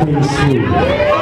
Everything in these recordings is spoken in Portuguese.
abençoe.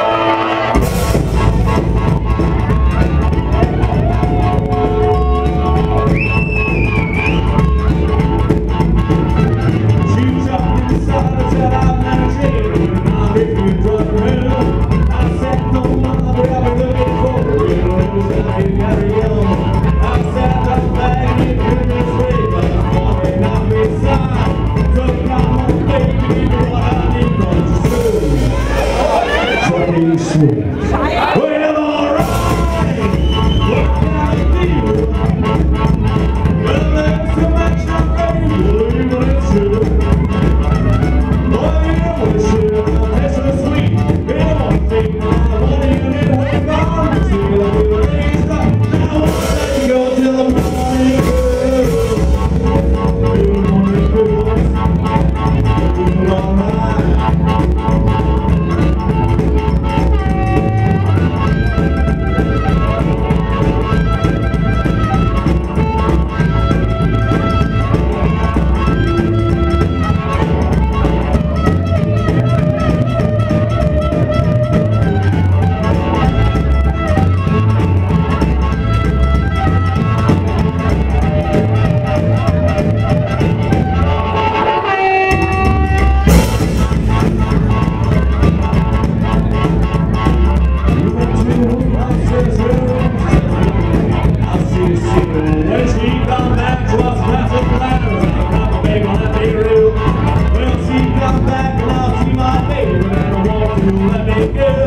Let me.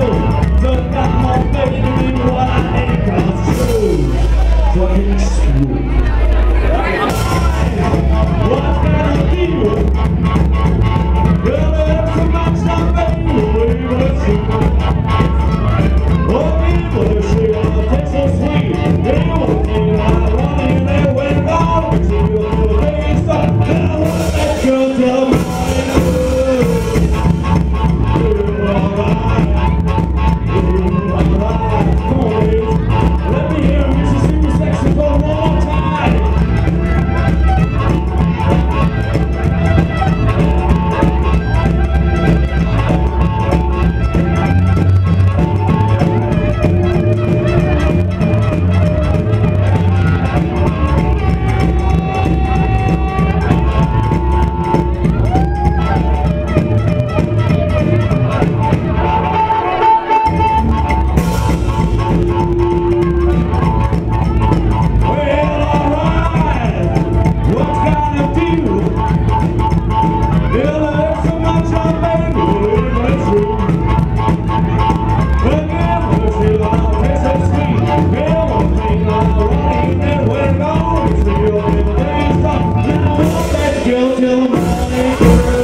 fulfill my purpose.